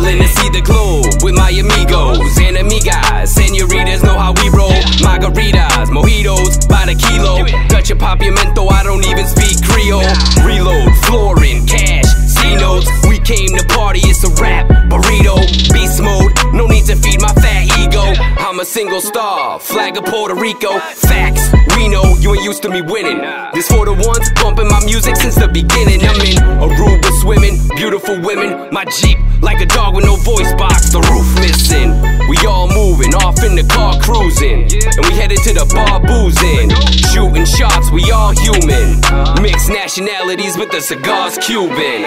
Traveling to see the globe with my amigos and amigas. Senoritas know how we roll. Margaritas, mojitos by the kilo. Dutch Papiamento, I don't even speak Creole. Reload, flooring, cash, C notes. We came to party, it's a wrap, burrito, beast mode. No need to feed my fat ego. I'm a single star, flag of Puerto Rico. Facts, you ain't used to me winning. This for the ones bumping my music since the beginning. I'm in Aruba swimming, beautiful women. My Jeep like a dog with no voice box, the roof missing. We all moving off in the car cruising, and we headed to the bar boozing. Shooting shots, we all human. Mixed nationalities, but the cigar's Cuban.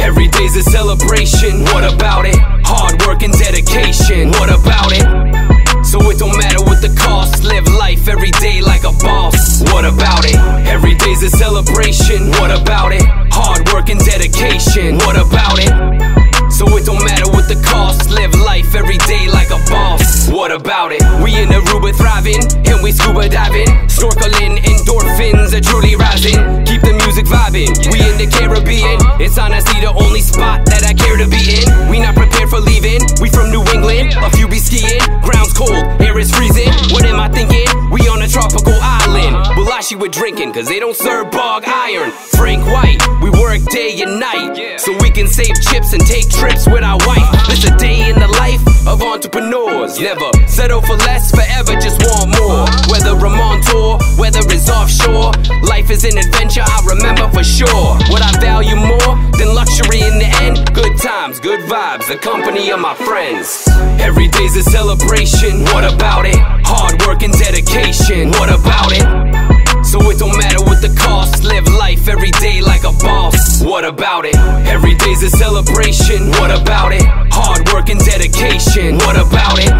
Every day's a celebration. What about snorkeling, endorphins are truly rising. Keep the music vibing. We in the Caribbean. It's honestly the only spot that I care to be in. We not prepared for leaving. We from New England. A few be skiing. Ground's cold, air is freezing. What am I thinking? We on a tropical island. Balashi we're drinking, cause they don't serve bog iron. Frank White, we work day and night. So we can save chips and take trips with our wife. This a day in the life of entrepreneurs. Never settle for less, forever just want more. Life is an adventure I remember for sure. What I value more than luxury in the end, good times, good vibes, the company of my friends. Every day's a celebration, what about it? Hard work and dedication, what about it? So it don't matter what the cost. Live life every day like a boss. What about it? Every day's a celebration. What about it? Hard work and dedication. What about it?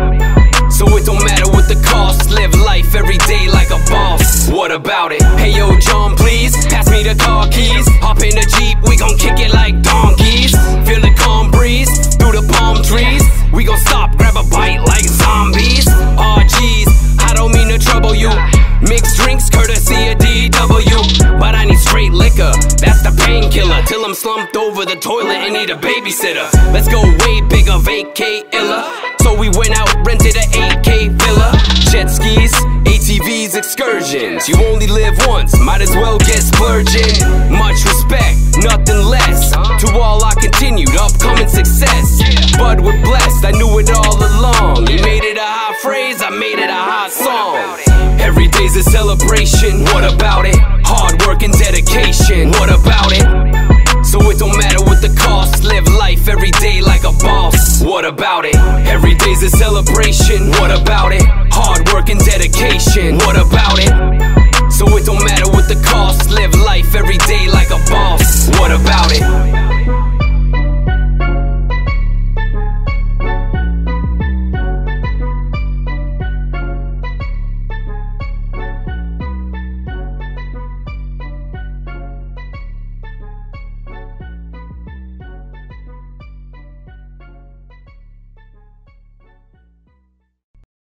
So it don't matter what the cost. Live life every day like a boss. What about it? Hey yo, John, car keys. Hop in the Jeep, we gon' kick it like donkeys. Feel the calm breeze through the palm trees. We gon' stop, grab a bite like zombies. Aw, jeez, I don't mean to trouble you. Mixed drinks courtesy of DW. But I need straight liquor, that's the painkiller. Till I'm slumped over the toilet and need a babysitter. Let's go way bigger, vacate illa. So we went out, rented a 8K villa. Jet skis, ATVs, excursions. You only live once, might as well get splurging. Much respect, nothing less. To all I continued, upcoming success. But we're blessed, I knew it all along. You made it a hot phrase, I made it a hot song. Every day's a celebration, what about it? Hard work and dedication, what about it? So it don't matter what the cost. Live life every day like a boss. What about it? Every day's a celebration. What about it? Hard